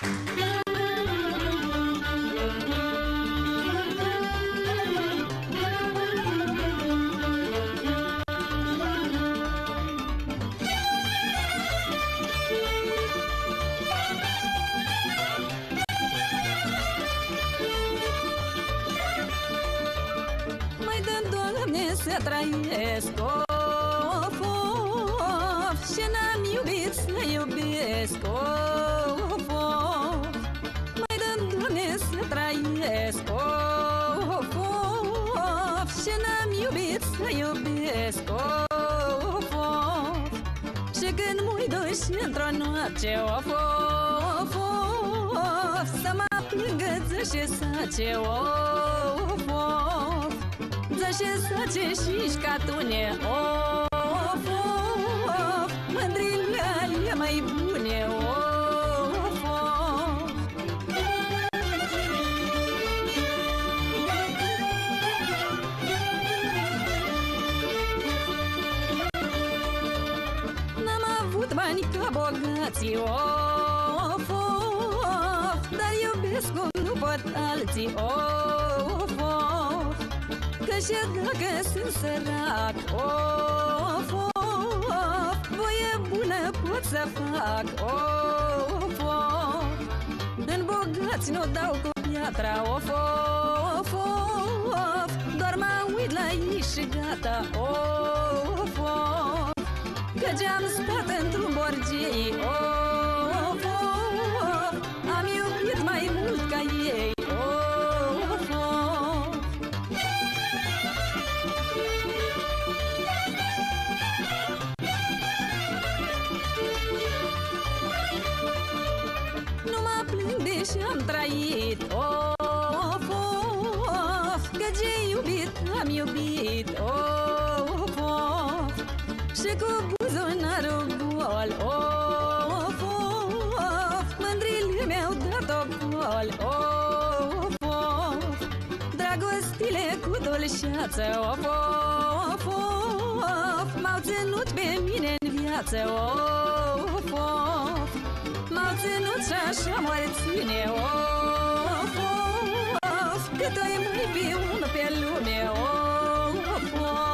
Mai dă Doamne să trăiesc Of, of Și n-am iubit să iubesc Of, trăiesc Of, of Și n-am iubit să iubesc Of, of Și când mă duci într-o noapte Of, of, of Să mă plângă și sace bani ca bogații Of, of Dar iubesc cum nu pot alții Of, of. Că și dacă sunt sărac Of, of. Voie bună pot să fac Of, of. În bogați nu dau cu piatra Of, of, of. Doar mă uit la ei și gata Of, of. Că ce-am stat într-un borgei Of, of Am iubit mai mult ca ei Of, of. Nu mă plâng deși am trăit Of, of Că ce iubit am iubit Of, of. Și cu buzunarul gol Of, of Mândrile mi-au dat-o gol Of, of Dragostile cu dulceață Of, of, of M-au ținut pe mine în viață Of, of M-au ținut și așa mă ține Of, of Cât o mai pe un pe lume Of,